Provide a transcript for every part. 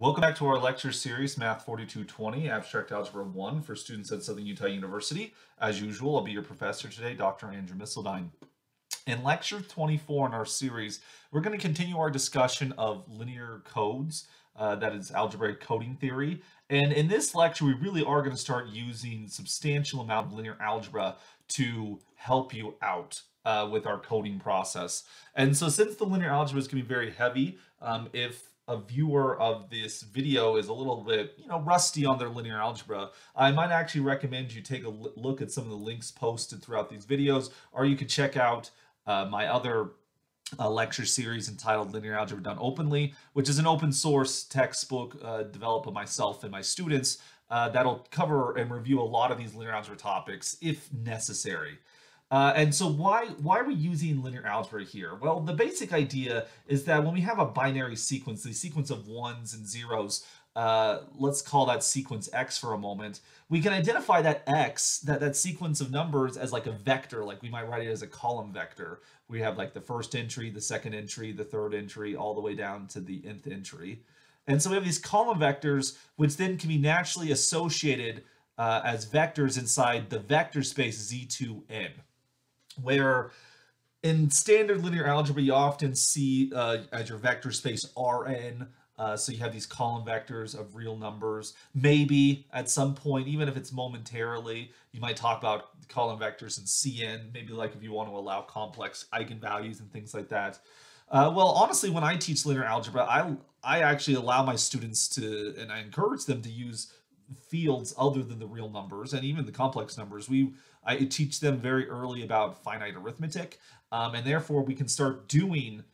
Welcome back to our lecture series, Math 4220, Abstract Algebra 1 for students at Southern Utah University. As usual, I'll be your professor today, Dr. Andrew Misseldine. In lecture 24 in our series, we're going to continue our discussion of linear codes, uh, that is algebraic coding theory. And in this lecture, we really are going to start using substantial amount of linear algebra to help you out uh, with our coding process. And so since the linear algebra is going to be very heavy, um, if a viewer of this video is a little bit, you know, rusty on their linear algebra, I might actually recommend you take a look at some of the links posted throughout these videos, or you could check out uh, my other uh, lecture series entitled Linear Algebra Done Openly, which is an open source textbook uh, developed by myself and my students uh, that'll cover and review a lot of these linear algebra topics if necessary. Uh, and so why why are we using linear algebra here? Well, the basic idea is that when we have a binary sequence, the sequence of ones and zeros, uh, let's call that sequence x for a moment, we can identify that x, that, that sequence of numbers as like a vector, like we might write it as a column vector. We have like the first entry, the second entry, the third entry, all the way down to the nth entry. And so we have these column vectors, which then can be naturally associated uh, as vectors inside the vector space Z2n where in standard linear algebra, you often see uh, as your vector space Rn, uh, so you have these column vectors of real numbers. Maybe at some point, even if it's momentarily, you might talk about column vectors in Cn, maybe like if you want to allow complex eigenvalues and things like that. Uh, well, honestly, when I teach linear algebra, I, I actually allow my students to, and I encourage them to use fields other than the real numbers and even the complex numbers. We I teach them very early about finite arithmetic, um, and therefore we can start doing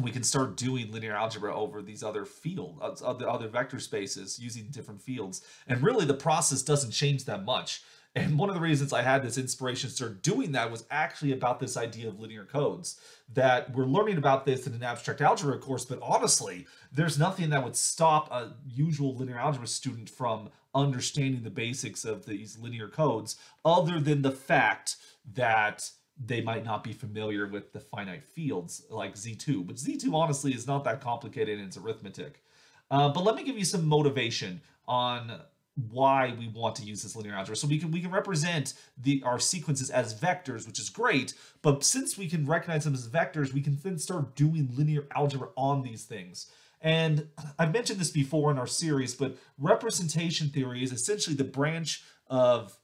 we can start doing linear algebra over these other field other other vector spaces using different fields. And really, the process doesn't change that much. And one of the reasons I had this inspiration to start doing that was actually about this idea of linear codes. That we're learning about this in an abstract algebra course, but honestly, there's nothing that would stop a usual linear algebra student from understanding the basics of these linear codes, other than the fact that they might not be familiar with the finite fields like Z2. But Z2 honestly is not that complicated in its arithmetic. Uh, but let me give you some motivation on why we want to use this linear algebra. So we can we can represent the our sequences as vectors, which is great, but since we can recognize them as vectors, we can then start doing linear algebra on these things. And I've mentioned this before in our series, but representation theory is essentially the branch of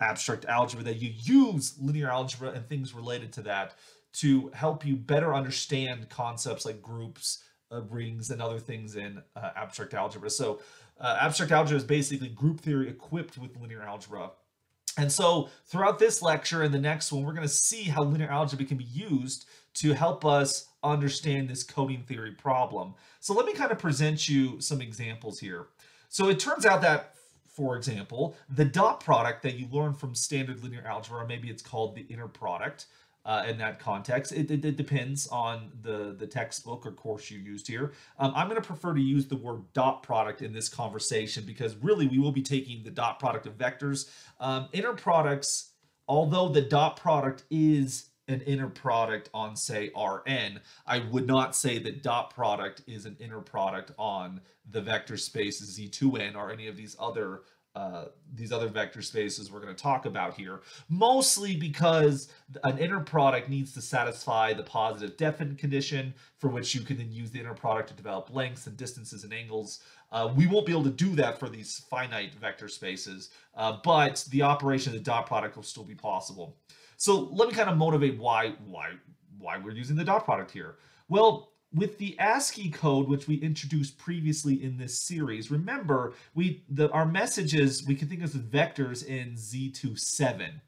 abstract algebra that you use linear algebra and things related to that to help you better understand concepts like groups, uh, rings, and other things in uh, abstract algebra. So uh, abstract algebra is basically group theory equipped with linear algebra. And so throughout this lecture and the next one, we're going to see how linear algebra can be used to help us understand this coding theory problem. So let me kind of present you some examples here. So it turns out that, for example, the dot product that you learn from standard linear algebra, maybe it's called the inner product, uh, in that context. It, it, it, depends on the, the textbook or course you used here. Um, I'm going to prefer to use the word dot product in this conversation because really we will be taking the dot product of vectors. Um, inner products, although the dot product is an inner product on say Rn, I would not say that dot product is an inner product on the vector space Z2n or any of these other uh, these other vector spaces we're going to talk about here, mostly because an inner product needs to satisfy the positive definite condition for which you can then use the inner product to develop lengths and distances and angles. Uh, we won't be able to do that for these finite vector spaces, uh, but the operation of the dot product will still be possible. So let me kind of motivate why why why we're using the dot product here. Well, with the ASCII code, which we introduced previously in this series, remember we the our messages we can think of as vectors in Z27.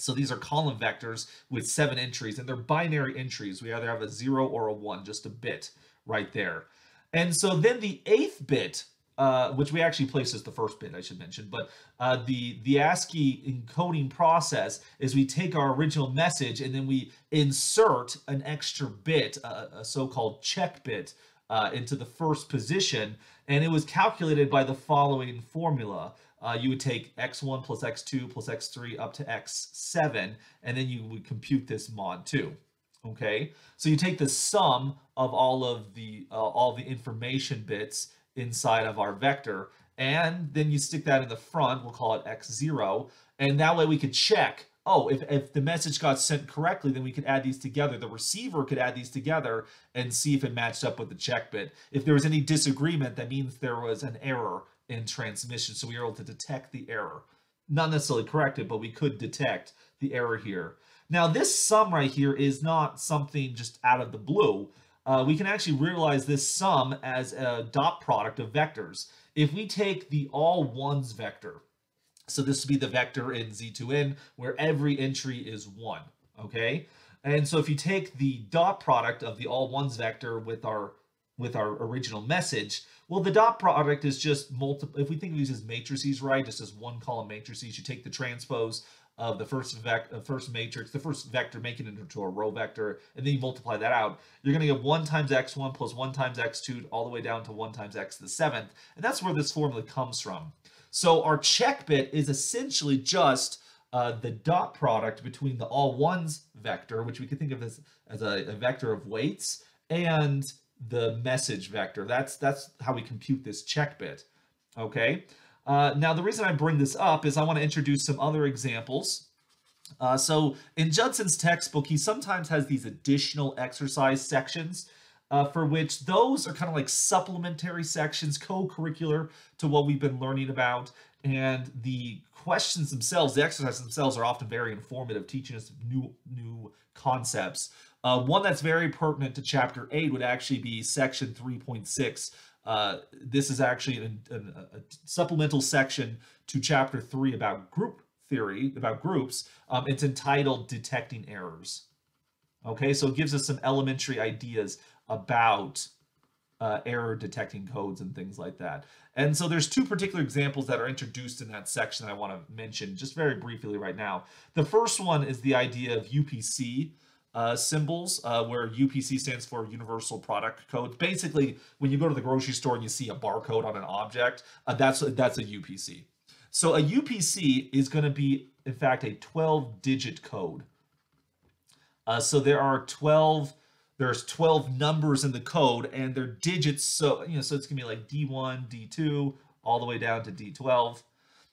So these are column vectors with seven entries, and they're binary entries. We either have a zero or a one, just a bit right there. And so then the eighth bit uh, which we actually placed as the first bit, I should mention. But uh, the the ASCII encoding process is we take our original message and then we insert an extra bit, a, a so-called check bit, uh, into the first position, and it was calculated by the following formula. Uh, you would take x1 plus x2 plus x3 up to x7, and then you would compute this mod 2 okay so you take the sum of all of the uh, all the information bits inside of our vector. And then you stick that in the front, we'll call it x0. And that way we could check, oh, if, if the message got sent correctly, then we could add these together. The receiver could add these together and see if it matched up with the check bit. If there was any disagreement, that means there was an error in transmission. So we were able to detect the error. Not necessarily correct it, but we could detect the error here. Now, this sum right here is not something just out of the blue. Uh, we can actually realize this sum as a dot product of vectors. If we take the all ones vector, so this would be the vector in Z2N where every entry is 1, okay? And so if you take the dot product of the all ones vector with our with our original message, well, the dot product is just multiple. If we think of these as matrices, right, just as one column matrices, you take the transpose of the first vec uh, first matrix, the first vector, making it into a row vector, and then you multiply that out, you're going to get 1 times x1 plus 1 times x2 all the way down to 1 times x to the seventh. And that's where this formula comes from. So our check bit is essentially just uh, the dot product between the all ones vector, which we could think of as, as a, a vector of weights, and the message vector. That's, that's how we compute this check bit. Okay. Uh, now, the reason I bring this up is I want to introduce some other examples. Uh, so in Judson's textbook, he sometimes has these additional exercise sections uh, for which those are kind of like supplementary sections, co-curricular to what we've been learning about. And the questions themselves, the exercises themselves are often very informative, teaching us new, new concepts. Uh, one that's very pertinent to chapter 8 would actually be section 3.6, uh, this is actually an, an, a supplemental section to chapter three about group theory, about groups. Um, it's entitled Detecting Errors. Okay, so it gives us some elementary ideas about uh, error detecting codes and things like that. And so there's two particular examples that are introduced in that section that I want to mention just very briefly right now. The first one is the idea of UPC, uh, symbols, uh, where UPC stands for Universal Product Code. Basically, when you go to the grocery store and you see a barcode on an object, uh, that's that's a UPC. So a UPC is going to be, in fact, a 12-digit code. Uh, so there are 12. There's 12 numbers in the code, and they're digits. So you know, so it's gonna be like D1, D2, all the way down to D12.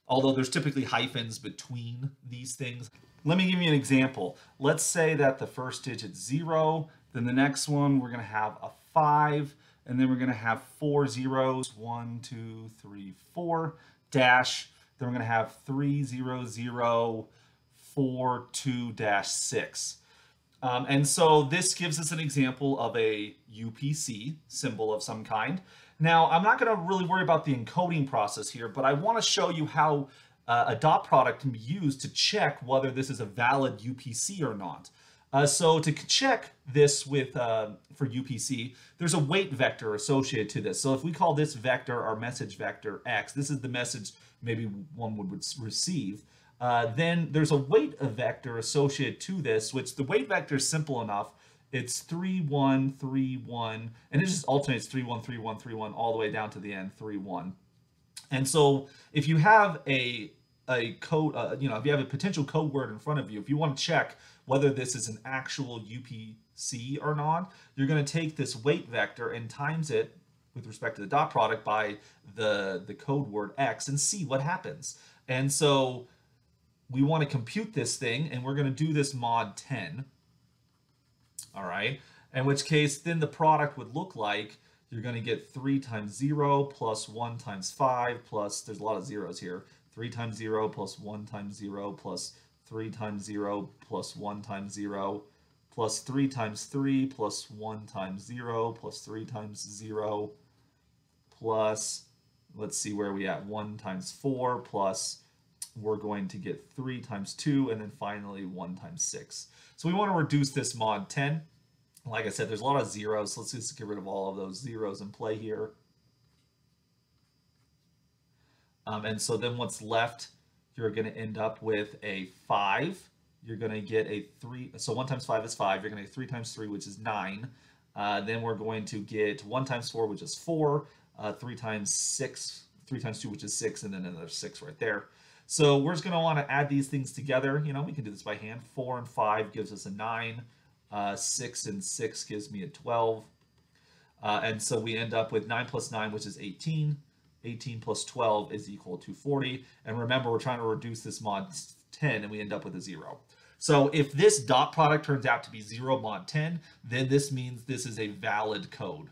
Although there's typically hyphens between these things. Let me give you an example. Let's say that the first digit zero, then the next one we're gonna have a five, and then we're gonna have four zeros, one, two, three, four, dash, then we're gonna have three, zero, zero, four, two, dash, six. Um, and so this gives us an example of a UPC symbol of some kind. Now, I'm not going to really worry about the encoding process here, but I want to show you how uh, a dot product can be used to check whether this is a valid UPC or not. Uh, so to check this with uh, for UPC, there's a weight vector associated to this. So if we call this vector our message vector X, this is the message maybe one would receive. Uh, then there's a weight vector associated to this, which the weight vector is simple enough. It's 3, 1, 3, 1, and it just alternates 3, 1, 3, 1, 3, 1, all the way down to the end, 3, 1. And so if you have a a code, uh, you know, if you have a potential code word in front of you, if you want to check whether this is an actual UPC or not, you're going to take this weight vector and times it with respect to the dot product by the, the code word X and see what happens. And so we want to compute this thing and we're going to do this mod 10. All right. In which case then the product would look like you're going to get 3 times 0 plus 1 times 5 plus, there's a lot of zeros here, 3 times 0 plus 1 times 0 plus 3 times 0 plus 1 times 0 plus 3 times 3 plus 1 times 0 plus 3 times 0 plus, let's see where we at, 1 times 4 plus we're going to get 3 times 2 and then finally 1 times 6. So we want to reduce this mod 10 like I said, there's a lot of zeros. So let's just get rid of all of those zeros in play here. Um, and so then what's left, you're going to end up with a 5. You're going to get a 3. So 1 times 5 is 5. You're going to get 3 times 3, which is 9. Uh, then we're going to get 1 times 4, which is 4. Uh, 3 times 6, 3 times 2, which is 6, and then another 6 right there. So we're just going to want to add these things together. You know, we can do this by hand. 4 and 5 gives us a 9. Uh, 6 and 6 gives me a 12. Uh, and so we end up with 9 plus 9, which is 18. 18 plus 12 is equal to 40. And remember, we're trying to reduce this mod 10, and we end up with a 0. So if this dot product turns out to be 0 mod 10, then this means this is a valid code.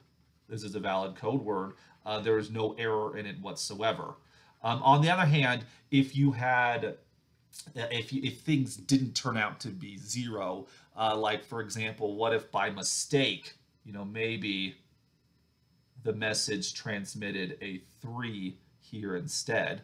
This is a valid code word. Uh, there is no error in it whatsoever. Um, on the other hand, if you had if you, if things didn't turn out to be zero, uh, like for example, what if by mistake, you know, maybe the message transmitted a three here instead,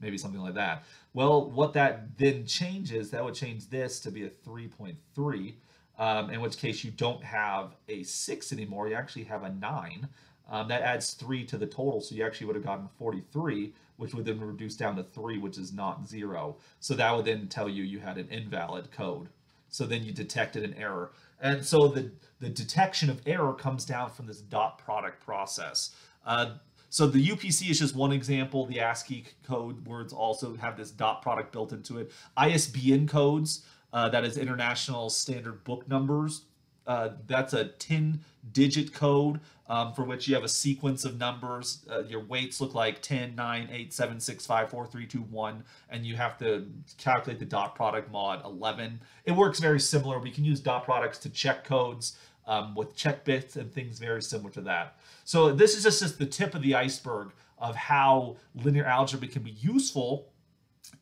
maybe something like that. Well, what that then changes, that would change this to be a 3.3, um, in which case you don't have a six anymore, you actually have a nine. Um, that adds three to the total, so you actually would have gotten 43, which would then reduce down to three, which is not zero. So that would then tell you you had an invalid code. So then you detected an error. And so the, the detection of error comes down from this dot product process. Uh, so the UPC is just one example. The ASCII code words also have this dot product built into it. ISBN codes, uh, that is International Standard Book Numbers, uh, that's a 10 digit code um, for which you have a sequence of numbers. Uh, your weights look like 10, 9, 8, 7, 6, 5, 4, 3, 2, 1, and you have to calculate the dot product mod 11. It works very similar. We can use dot products to check codes um, with check bits and things very similar to that. So this is just, just the tip of the iceberg of how linear algebra can be useful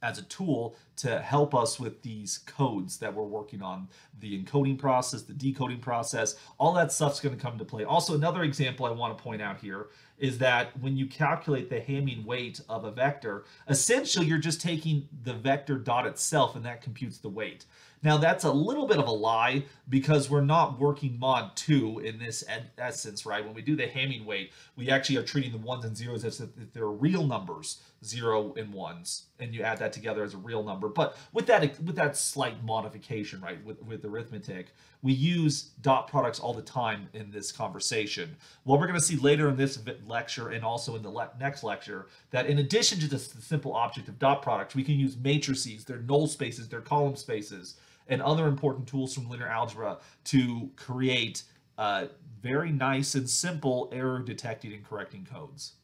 as a tool to help us with these codes that we're working on the encoding process the decoding process all that stuff's going to come into play. Also another example i want to point out here is that when you calculate the Hamming weight of a vector essentially you're just taking the vector dot itself and that computes the weight now that's a little bit of a lie because we're not working mod 2 in this essence, right? When we do the Hamming weight, we actually are treating the ones and zeros as if they're real numbers, zero and ones, and you add that together as a real number. But with that with that slight modification, right, with, with arithmetic, we use dot products all the time in this conversation. What we're going to see later in this lecture and also in the le next lecture, that in addition to just the simple object of dot products, we can use matrices, their null spaces, their column spaces, and other important tools from linear algebra to create uh, very nice and simple error detecting and correcting codes.